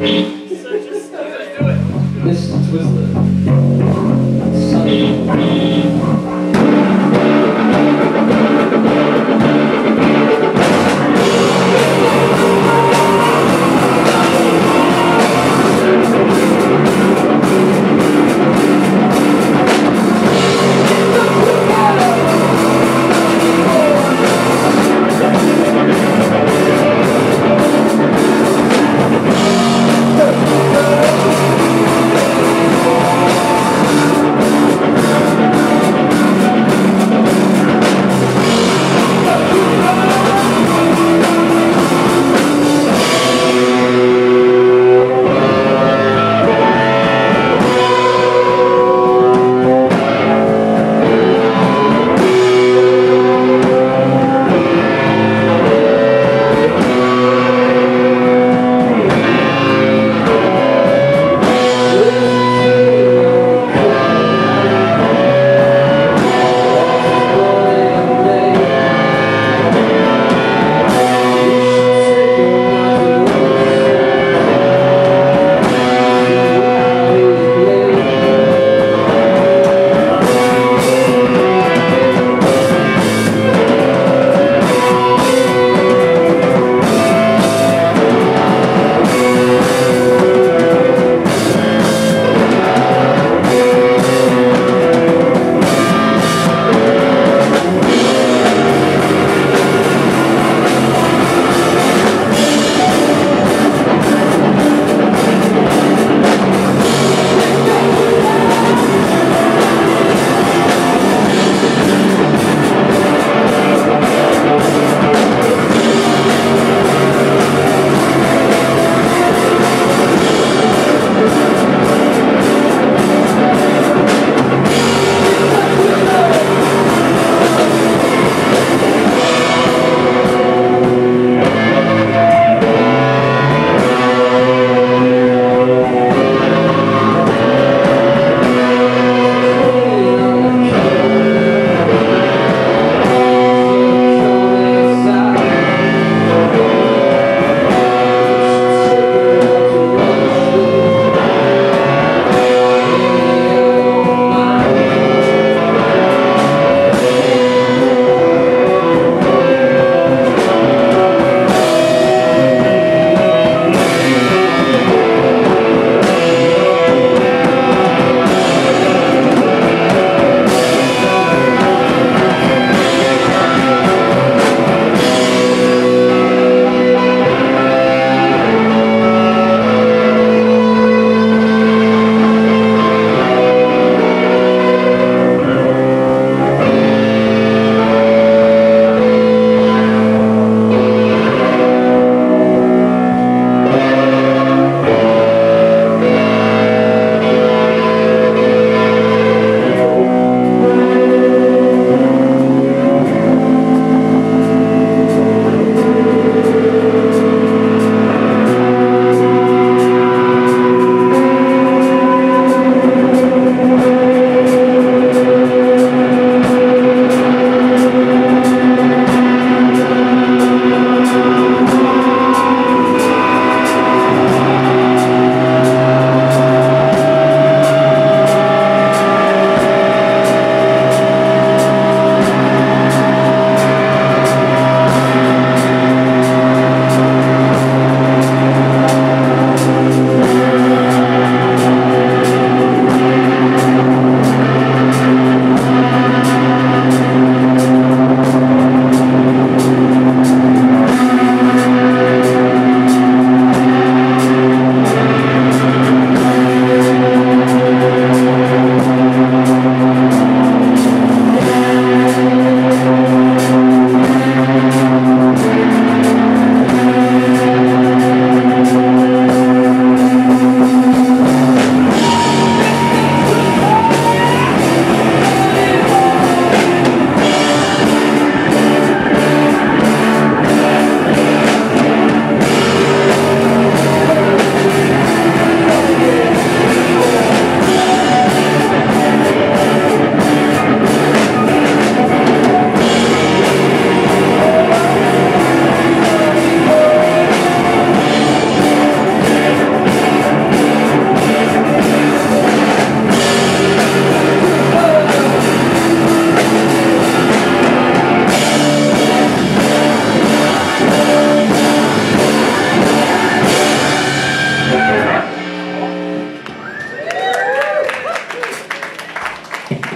This was the